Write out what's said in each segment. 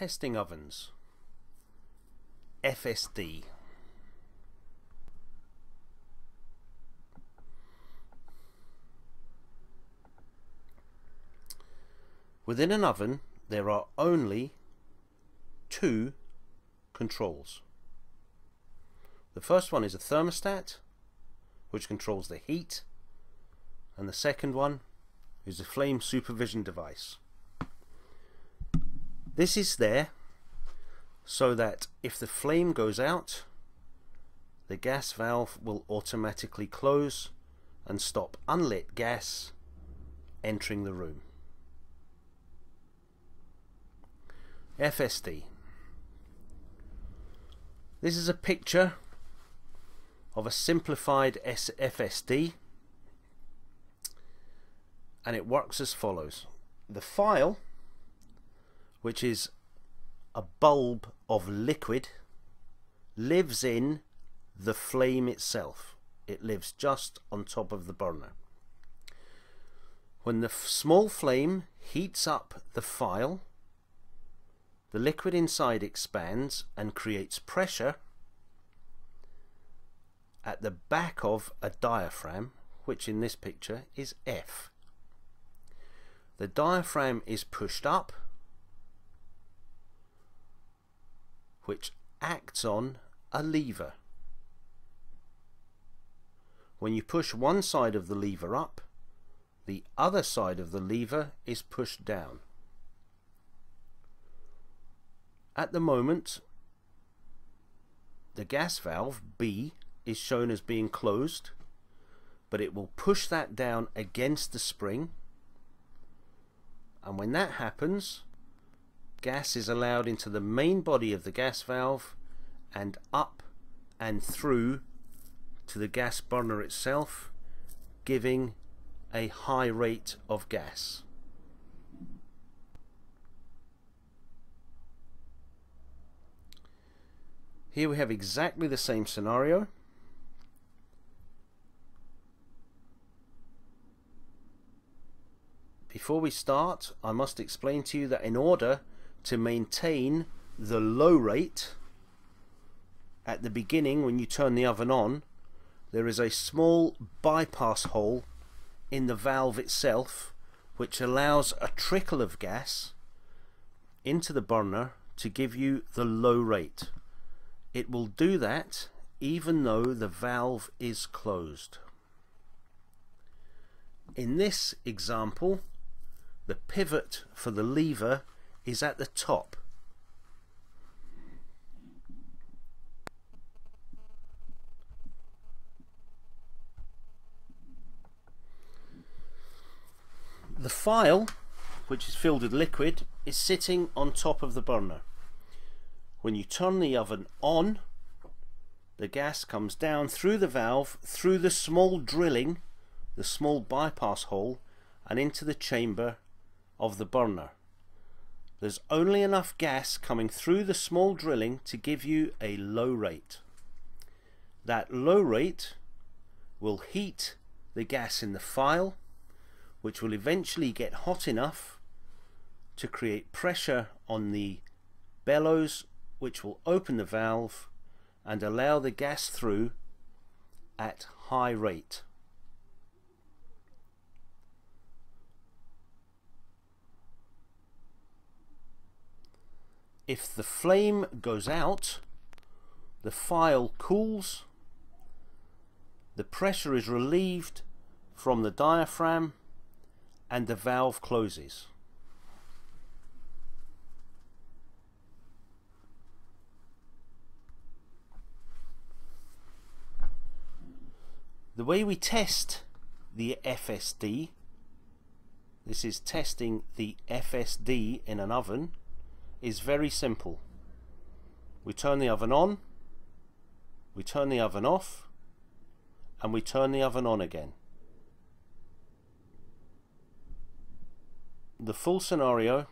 Testing ovens. FSD. Within an oven, there are only two controls. The first one is a thermostat, which controls the heat, and the second one is a flame supervision device. This is there so that if the flame goes out, the gas valve will automatically close and stop unlit gas entering the room. FSD. This is a picture of a simplified FSD and it works as follows. The phial, which is a bulb of liquid, lives in the flame itself. It lives just on top of the burner. When the small flame heats up the phial, the liquid inside expands and creates pressure at the back of a diaphragm, which in this picture is F. The diaphragm is pushed up, which acts on a lever. When you push one side of the lever up, the other side of the lever is pushed down. At the moment, the gas valve B is shown as being closed, but it will push that down against the spring. And when that happens, gas is allowed into the main body of the gas valve and up and through to the gas burner itself, giving a high rate of gas. Here we have exactly the same scenario. Before we start, I must explain to you that in order to maintain the low rate at the beginning when you turn the oven on, there is a small bypass hole in the valve itself which allows a trickle of gas into the burner to give you the low rate. It will do that even though the valve is closed. In this example, the pivot for the lever is at the top. The phial, which is filled with liquid, is sitting on top of the burner. When you turn the oven on, the gas comes down through the valve, through the small drilling, the small bypass hole, and into the chamber of the burner. There's only enough gas coming through the small drilling to give you a low rate. That low rate will heat the gas in the phial, which will eventually get hot enough to create pressure on the bellows which will open the valve and allow the gas through at high rate. If the flame goes out, the phial cools, the pressure is relieved from the diaphragm and the valve closes. The way we test the FSD, this is testing the FSD in an oven, is very simple. We turn the oven on, we turn the oven off, and we turn the oven on again. The full scenario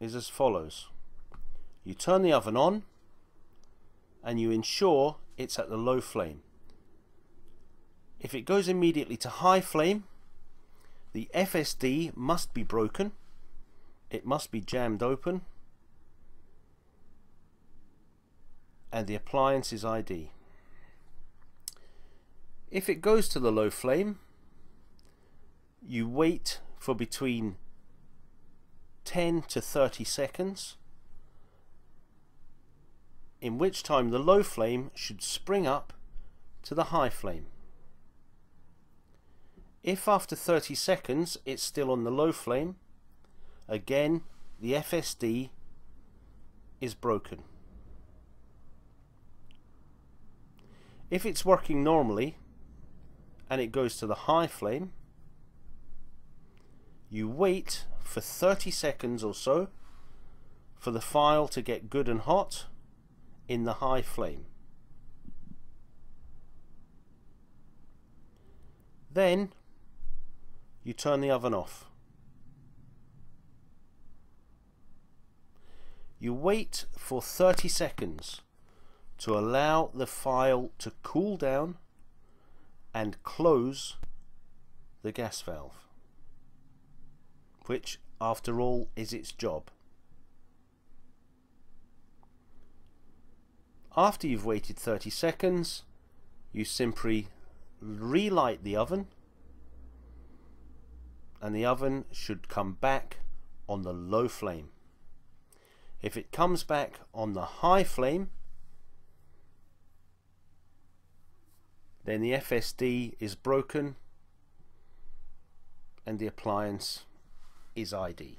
is as follows. You turn the oven on and you ensure it's at the low flame. If it goes immediately to high flame, the FSD must be broken it must be jammed open and the appliance is ID. If it goes to the low flame, you wait for between 10 to 30 seconds, in which time the low flame should spring up to the high flame. If after 30 seconds it's still on the low flame, again the FSD is broken. If it's working normally and it goes to the high flame, you wait for 30 seconds or so for the phial to get good and hot in the high flame. Then you turn the oven off. You wait for 30 seconds to allow the phial to cool down and close the gas valve, which after all is its job. After you've waited 30 seconds, you simply relight the oven and the oven should come back on the low flame. If it comes back on the high flame, then the FSD is broken and the appliance is ID.